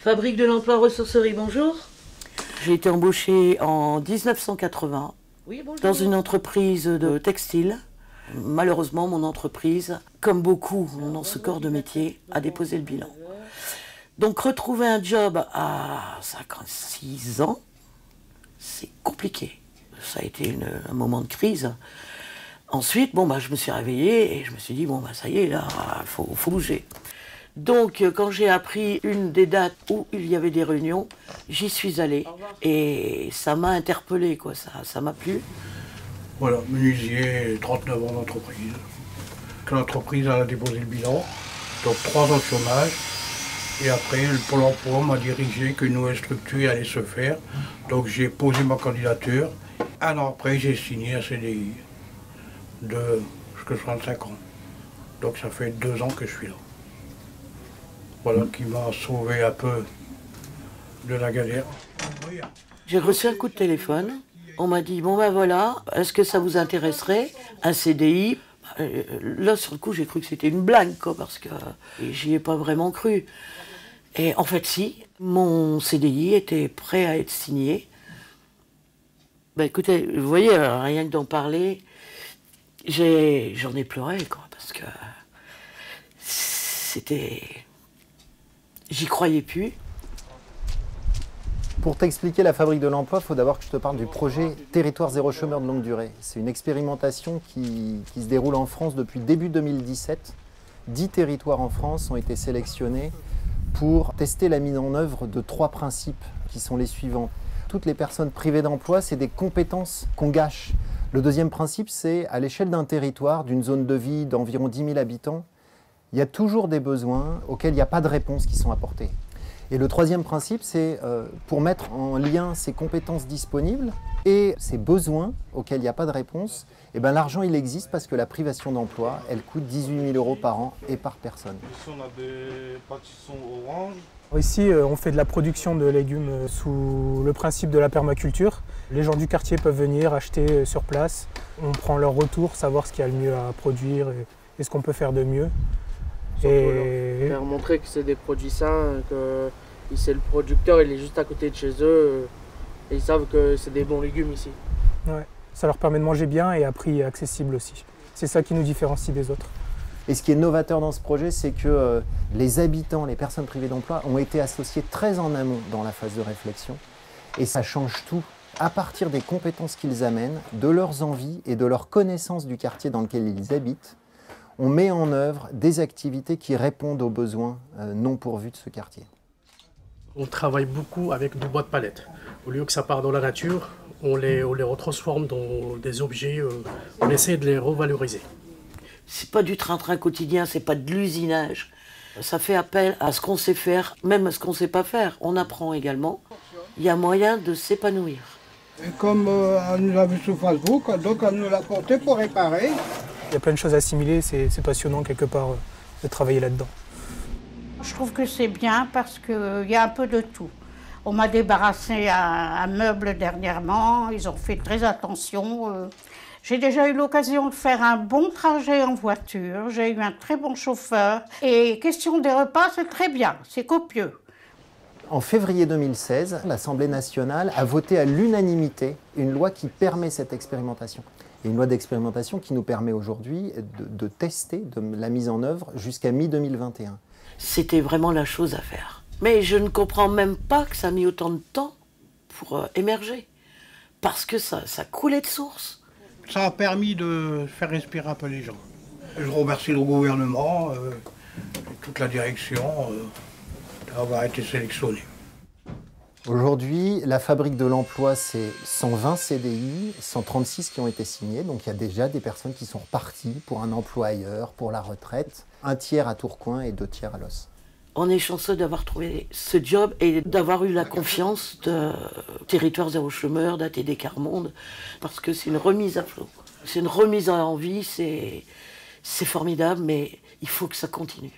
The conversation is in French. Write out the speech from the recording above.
Fabrique de l'emploi ressourcerie, bonjour. J'ai été embauchée en 1980 Oui, bonjour. dans une entreprise de textile. Malheureusement, mon entreprise, comme beaucoup dans ce corps de métier, a déposé le bilan. Donc retrouver un job à 56 ans, c'est compliqué. Ça a été une- un moment de crise. Ensuite, bon, bah, je me suis réveillée et je me suis dit, bon, bah, ça y est, là, il faut, faut bouger. Donc, euh, quand j'ai appris une des dates où il y avait des réunions, j'y suis allée. Et ça m'a interpellée, quoi, ça ça m'a plu. Voilà, menuisier, 39 ans d'entreprise. Que l'entreprise a déposé le bilan, donc 3 ans de chômage. Et après, le Pôle emploi m'a dirigé qu'une nouvelle structure allait se faire. Donc j'ai posé ma candidature. Un an après, j'ai signé un CDI de jusqu'à 65 ans. Donc ça fait deux ans que je suis là. Voilà, qui m'a sauvé un peu de la galère. J'ai reçu un coup de téléphone. On m'a dit bon ben voilà, est-ce que ça vous intéresserait un CDI Euh, Là sur le coup j'ai cru que c'était une blague quoi parce que j'y ai pas vraiment cru. Et en fait si, mon CDI était prêt à être signé. Ben écoutez, vous voyez euh, rien que d'en parler, j'en ai pleuré quoi parce que c'était j'y croyais plus. Pour t'expliquer la fabrique de l'emploi, il faut d'abord que je te parle du projet Territoire zéro chômeur de longue durée. C'est une expérimentation qui, se déroule en France depuis début 2017. Dix territoires en France ont été sélectionnés pour tester la mise en œuvre de trois principes qui sont les suivants. Toutes les personnes privées d'emploi, c'est des compétences qu'on gâche. Le deuxième principe, c'est à l'échelle d'un territoire, d'une zone de vie d'environ 10 000 habitants, il y a toujours des besoins auxquels il n'y a pas de réponse qui sont apportées. Et le troisième principe, c'est euh, pour mettre en lien ces compétences disponibles et ces besoins auxquels il n'y a pas de réponse, eh ben, l'argent il existe parce que la privation d'emploi, elle coûte 18 000 euros par an et par personne. Ici, on a des pâtissons orange. Ici, euh, on fait de la production de légumes euh, sous le principe de la permaculture. Les gens du quartier peuvent venir acheter sur place. On prend leur retour, savoir ce qu'il y a le mieux à produire et ce qu'on peut faire de mieux. Et Faire montrer que c'est des produits sains, que c'est le producteur, il est juste à côté de chez eux. euh, Et ils savent que c'est des bons légumes ici. ça leur permet de manger bien et à prix accessible aussi. C'est ça qui nous différencie des autres. Et ce qui est novateur dans ce projet, c'est que euh, les habitants, les personnes privées d'emploi ont été associés très en amont dans la phase de réflexion. Et ça change tout. À partir des compétences qu'ils amènent, de leurs envies et de leur connaissance du quartier dans lequel ils habitent, on met en œuvre des activités qui répondent aux besoins euh, non pourvus de ce quartier. On travaille beaucoup avec du bois de palette. Au lieu que ça part dans la nature, on les, on les retransforme dans des objets, euh, on essaie de les revaloriser. C'est pas du train-train quotidien, c'est pas de l'usinage. Ça fait appel à ce qu'on sait faire, même à ce qu'on sait pas faire. On apprend également. Il y a moyen de s'épanouir. Et comme euh, elle nous a vu sur Facebook, donc elle nous l'a porté pour réparer. Il y a plein de choses à assimiler, c'est passionnant quelque part euh, de travailler là-dedans. Je trouve que c'est bien parce qu'il y a un peu de tout. On m'a débarrassé un, un meuble dernièrement, ils ont fait très attention. euh. J'ai déjà eu l'occasion de faire un bon trajet en voiture, j'ai eu un très bon chauffeur. Et question des repas, c'est très bien, c'est copieux. En février 2016, l'Assemblée nationale a voté à l'unanimité une loi qui permet cette expérimentation. Et une loi d'expérimentation qui nous permet aujourd'hui de, de tester de la mise en œuvre jusqu'à mi-2021. C'était vraiment la chose à faire. Mais je ne comprends même pas que ça a mis autant de temps pour euh, émerger. Parce que ça, ça coulait de source. Ça a permis de faire respirer un peu les gens. Je remercie le gouvernement, euh, toute la direction euh, d'avoir été sélectionné. Aujourd'hui, la fabrique de l'emploi, c'est 120 CDI, 136 qui ont été signés. Donc il y a déjà des personnes qui sont reparties pour un emploi ailleurs, pour la retraite. Un tiers à Tourcoing et deux tiers à Los. On est chanceux d'avoir trouvé ce job et d'avoir eu la confiance de Territoire Zéro Chômeur, d'ATD Carmonde, parce que c'est une remise à flot. C'est une remise en vie, c'est c'est formidable, mais il faut que ça continue.